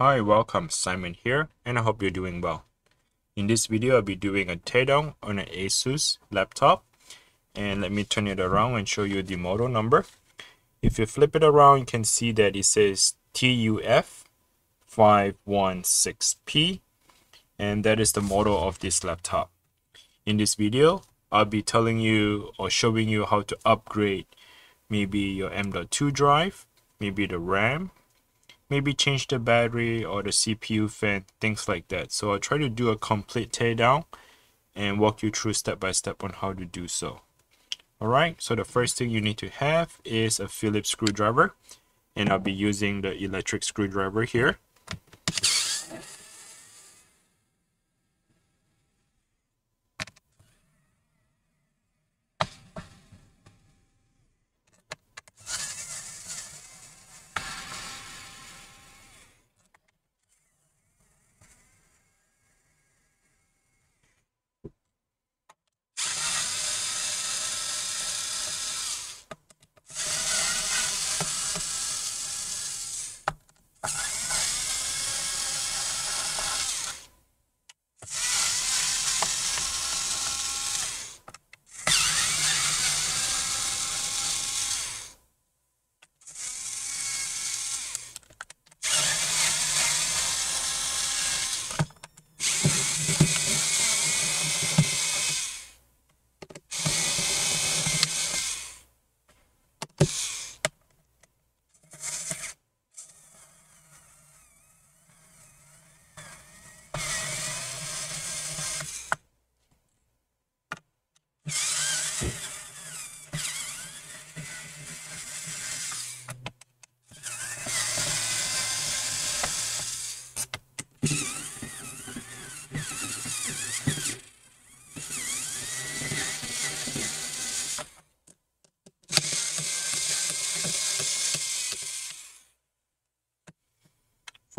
Hi, welcome. Simon here, and I hope you're doing well. In this video, I'll be doing a teardown on an Asus laptop. And let me turn it around and show you the model number. If you flip it around, you can see that it says TUF516P, and that is the model of this laptop. In this video, I'll be telling you or showing you how to upgrade maybe your M.2 drive, maybe the RAM, maybe change the battery or the CPU fan, things like that. So I'll try to do a complete teardown and walk you through step by step on how to do so. Alright, so the first thing you need to have is a Phillips screwdriver and I'll be using the electric screwdriver here.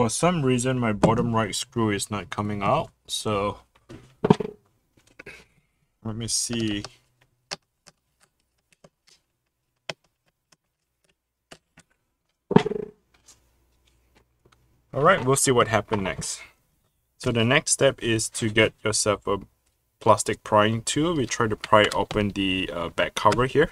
For some reason, my bottom right screw is not coming out, so let me see. Alright, we'll see what happened next. So the next step is to get yourself a plastic prying tool. We try to pry open the uh, back cover here.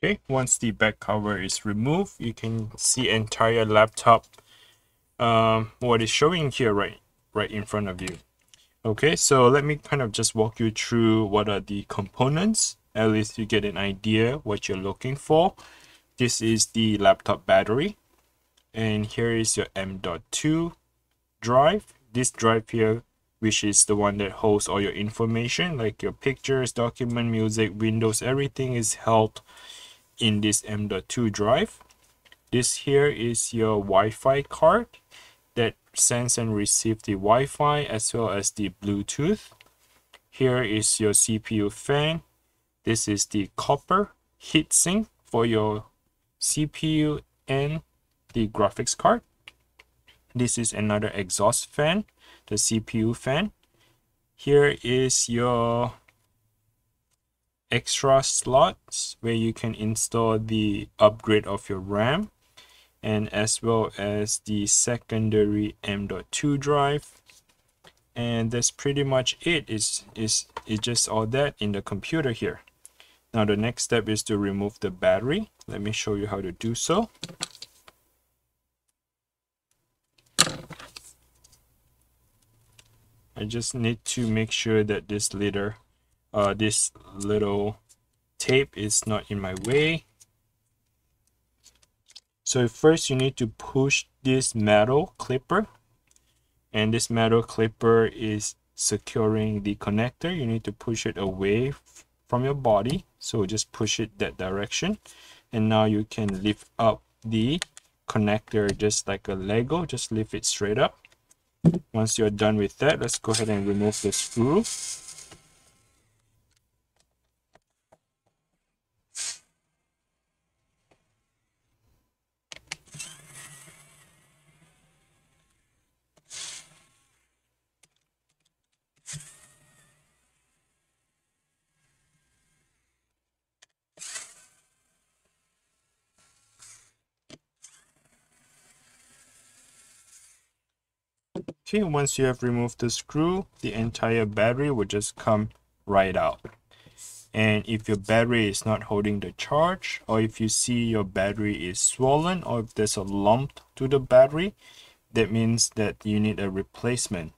Okay, once the back cover is removed, you can see entire laptop um, what is showing here right, right in front of you. Okay, so let me kind of just walk you through what are the components. At least you get an idea what you're looking for. This is the laptop battery. And here is your M.2 drive. This drive here, which is the one that holds all your information, like your pictures, document, music, windows, everything is held in this M.2 drive. This here is your Wi-Fi card that sends and receives the Wi-Fi as well as the Bluetooth. Here is your CPU fan. This is the copper heatsink for your CPU and the graphics card. This is another exhaust fan, the CPU fan. Here is your extra slots where you can install the upgrade of your RAM and as well as the secondary M.2 drive. And that's pretty much it. Is is it's just all that in the computer here. Now the next step is to remove the battery. Let me show you how to do so. I just need to make sure that this leader uh, this little tape is not in my way. So first you need to push this metal clipper and this metal clipper is securing the connector. You need to push it away from your body. So just push it that direction. And now you can lift up the connector just like a Lego. Just lift it straight up. Once you're done with that, let's go ahead and remove the screw. Okay, once you have removed the screw, the entire battery will just come right out. And if your battery is not holding the charge, or if you see your battery is swollen, or if there's a lump to the battery, that means that you need a replacement.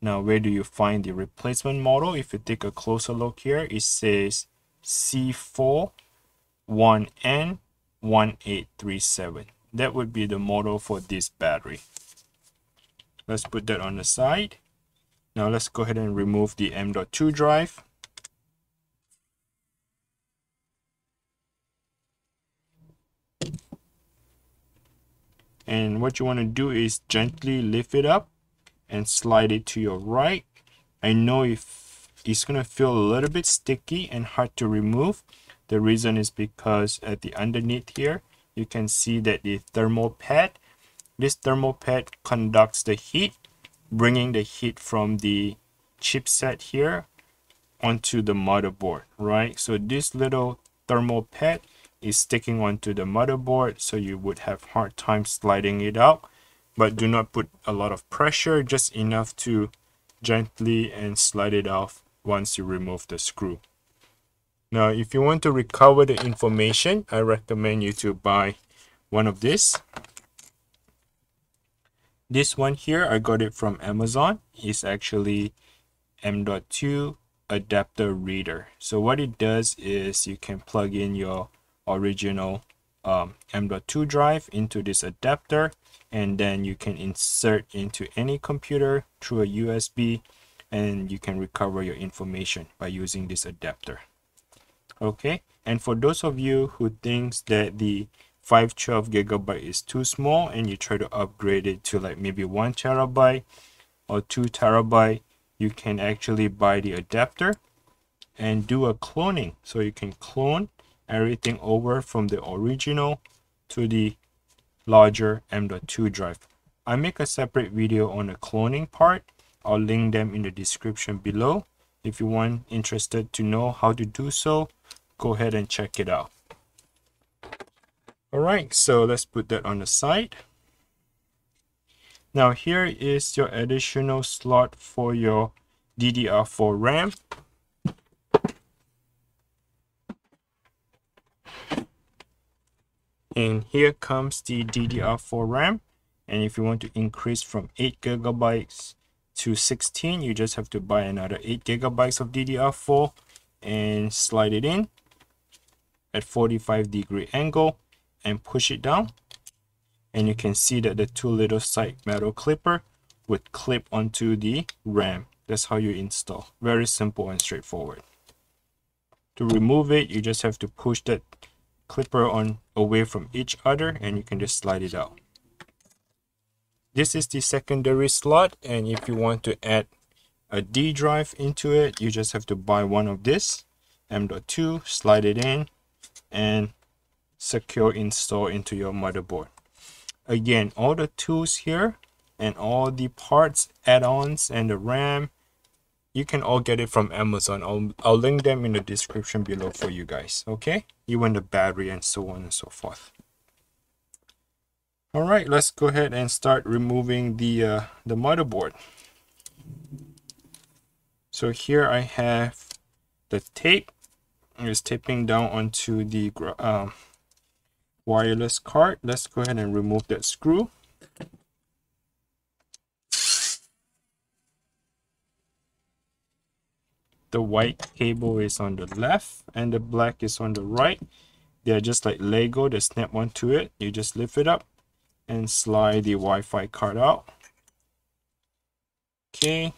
Now, where do you find the replacement model? If you take a closer look here, it says C4 1N 1837. That would be the model for this battery. Let's put that on the side. Now let's go ahead and remove the M.2 drive. And what you want to do is gently lift it up and slide it to your right. I know if it's going to feel a little bit sticky and hard to remove. The reason is because at the underneath here, you can see that the thermal pad this thermal pad conducts the heat, bringing the heat from the chipset here onto the motherboard, right? So this little thermal pad is sticking onto the motherboard, so you would have hard time sliding it out. But do not put a lot of pressure, just enough to gently and slide it off once you remove the screw. Now, if you want to recover the information, I recommend you to buy one of these this one here, I got it from Amazon. It's actually M.2 adapter reader. So what it does is you can plug in your original um, M.2 drive into this adapter and then you can insert into any computer through a USB and you can recover your information by using this adapter. Okay, and for those of you who thinks that the 512 gigabyte is too small and you try to upgrade it to like maybe one terabyte or two terabyte you can actually buy the adapter and do a cloning so you can clone everything over from the original to the larger M.2 drive. I make a separate video on the cloning part. I'll link them in the description below. If you want interested to know how to do so, go ahead and check it out. All right, so let's put that on the side. Now here is your additional slot for your DDR4 RAM. And here comes the DDR4 RAM. And if you want to increase from 8 gigabytes to 16, you just have to buy another 8 gigabytes of DDR4 and slide it in at 45 degree angle and push it down and you can see that the two little side metal clipper would clip onto the RAM. That's how you install. Very simple and straightforward. To remove it, you just have to push that clipper on away from each other and you can just slide it out. This is the secondary slot and if you want to add a D drive into it, you just have to buy one of this M.2, slide it in and secure install into your motherboard. Again, all the tools here and all the parts, add-ons, and the RAM, you can all get it from Amazon. I'll, I'll link them in the description below for you guys, okay? Even the battery and so on and so forth. All right, let's go ahead and start removing the, uh, the motherboard. So here I have the tape. I'm just taping down onto the um, wireless card. Let's go ahead and remove that screw. The white cable is on the left and the black is on the right. They're just like Lego, they snap onto it. You just lift it up and slide the Wi-Fi card out. Okay,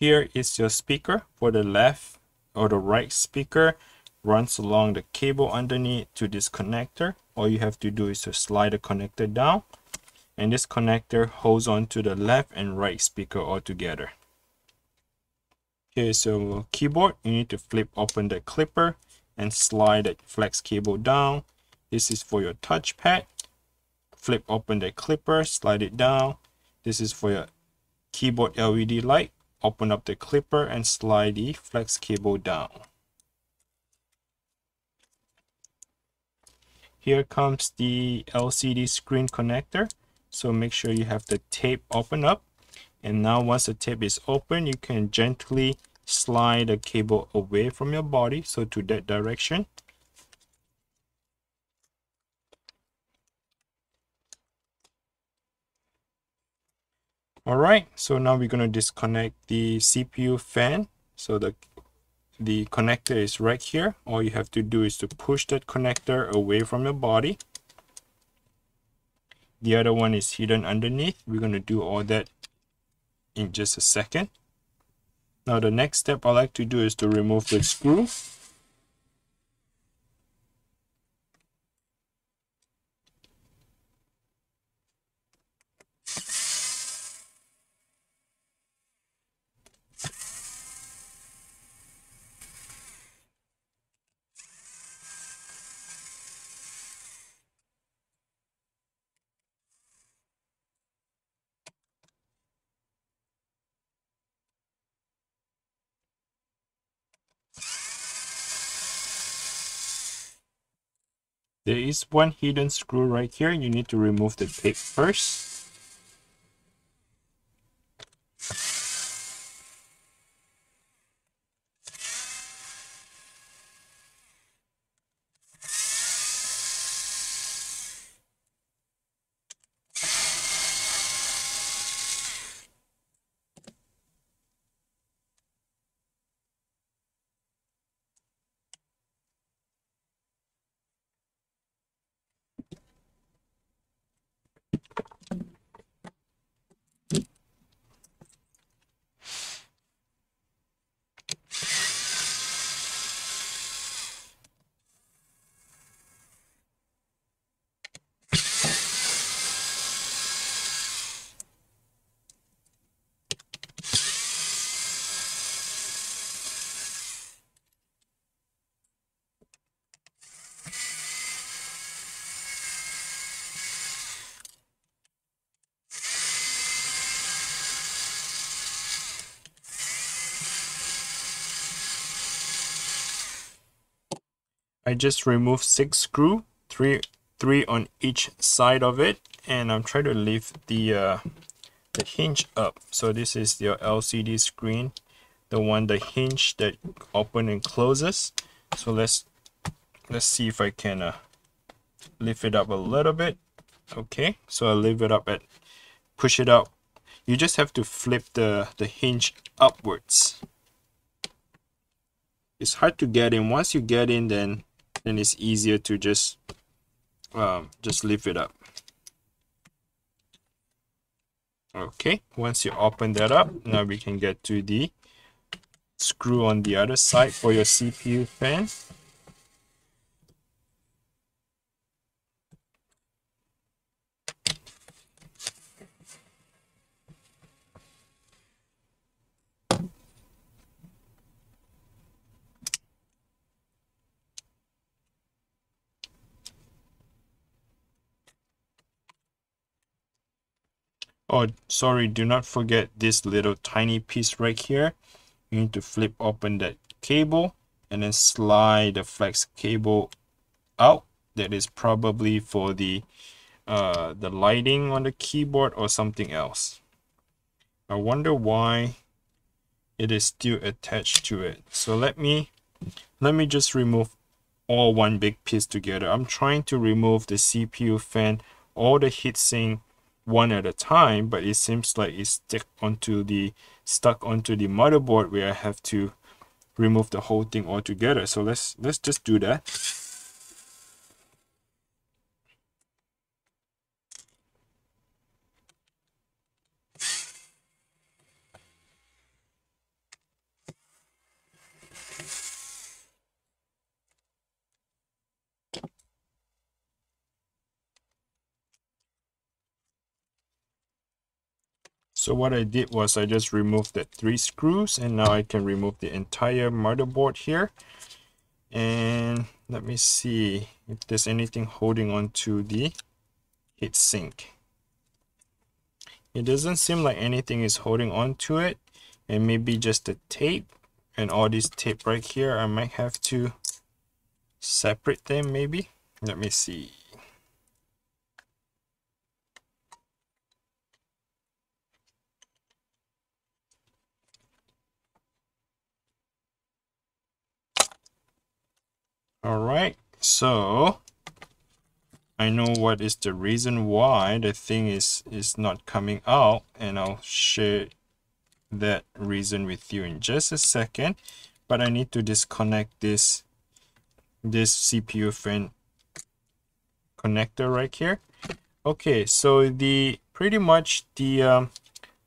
Here is your speaker for the left or the right speaker runs along the cable underneath to this connector. All you have to do is to slide the connector down and this connector holds on to the left and right speaker all together. Okay, so keyboard, you need to flip open the clipper and slide that flex cable down. This is for your touchpad. Flip open the clipper, slide it down. This is for your keyboard LED light open up the clipper and slide the flex cable down. Here comes the LCD screen connector. So make sure you have the tape open up. And now once the tape is open, you can gently slide the cable away from your body. So to that direction. Alright, so now we're going to disconnect the CPU fan. So the, the connector is right here. All you have to do is to push that connector away from your body. The other one is hidden underneath. We're going to do all that in just a second. Now the next step I like to do is to remove the screw. There is one hidden screw right here. You need to remove the tape first. I just removed six screw, three three on each side of it, and I'm trying to lift the uh, the hinge up. So this is your LCD screen, the one the hinge that open and closes. So let's let's see if I can uh, lift it up a little bit. Okay, so I lift it up and push it up. You just have to flip the the hinge upwards. It's hard to get in. Once you get in, then then it's easier to just um, just lift it up. Okay once you open that up now we can get to the screw on the other side for your CPU fan Oh, sorry, do not forget this little tiny piece right here. You need to flip open that cable and then slide the flex cable out. That is probably for the uh, the lighting on the keyboard or something else. I wonder why it is still attached to it. So let me let me just remove all one big piece together. I'm trying to remove the CPU fan, all the heatsink, one at a time, but it seems like it's stuck onto the stuck onto the motherboard where I have to remove the whole thing altogether. So let's let's just do that. So what I did was I just removed the three screws and now I can remove the entire motherboard here. And let me see if there's anything holding on to the heatsink. It doesn't seem like anything is holding on to it and maybe just the tape and all this tape right here I might have to separate them maybe let me see all right so I know what is the reason why the thing is is not coming out and I'll share that reason with you in just a second but I need to disconnect this this CPU fan connector right here. Okay so the pretty much the um,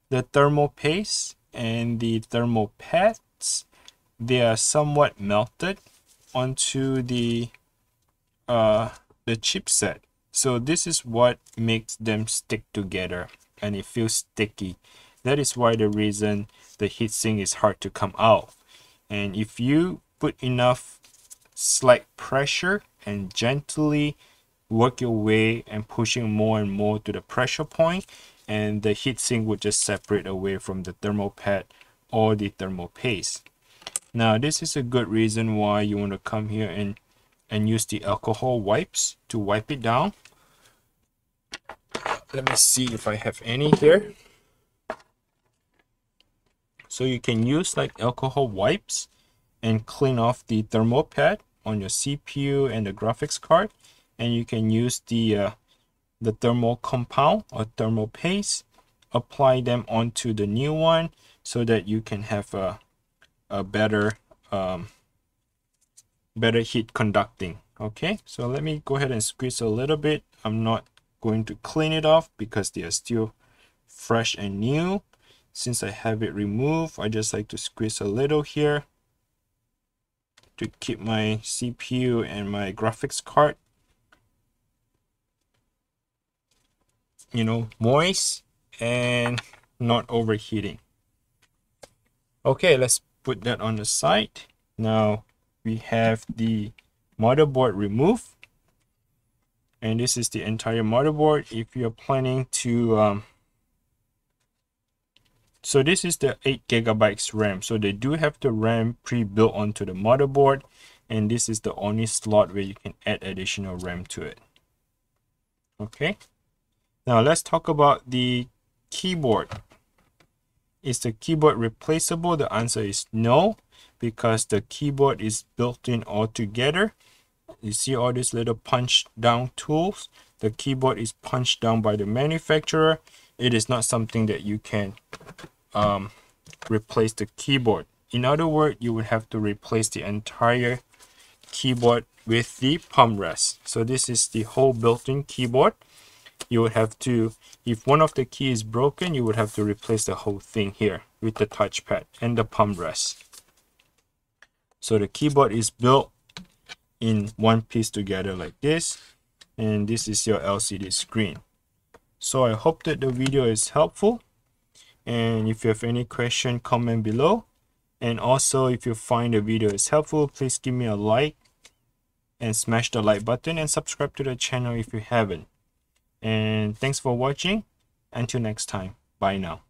the thermal paste and the thermal pads they are somewhat melted onto the uh the chipset. So this is what makes them stick together and it feels sticky. That is why the reason the heatsink is hard to come out. And if you put enough slight pressure and gently work your way and pushing more and more to the pressure point and the heatsink would just separate away from the thermal pad or the thermal paste. Now this is a good reason why you want to come here and and use the alcohol wipes to wipe it down. Let me see if I have any here. So you can use like alcohol wipes and clean off the thermal pad on your CPU and the graphics card. And you can use the, uh, the thermal compound or thermal paste, apply them onto the new one so that you can have a, a better um, better heat conducting. Okay so let me go ahead and squeeze a little bit. I'm not going to clean it off because they are still fresh and new. Since i have it removed i just like to squeeze a little here to keep my cpu and my graphics card you know moist and not overheating. Okay let's put that on the side. Now we have the motherboard removed. And this is the entire motherboard. If you're planning to um, so this is the 8 gigabytes RAM. So they do have the RAM pre-built onto the motherboard. And this is the only slot where you can add additional RAM to it. Okay? Now let's talk about the keyboard is the keyboard replaceable? The answer is no because the keyboard is built in all together. You see all these little punch down tools? The keyboard is punched down by the manufacturer. It is not something that you can um, replace the keyboard. In other words you would have to replace the entire keyboard with the palm rest. So this is the whole built-in keyboard you would have to if one of the key is broken you would have to replace the whole thing here with the touchpad and the palm rest so the keyboard is built in one piece together like this. And this is your LCD screen. So I hope that the video is helpful. And if you have any question, comment below. And also, if you find the video is helpful, please give me a like and smash the like button and subscribe to the channel if you haven't. And thanks for watching. Until next time. Bye now.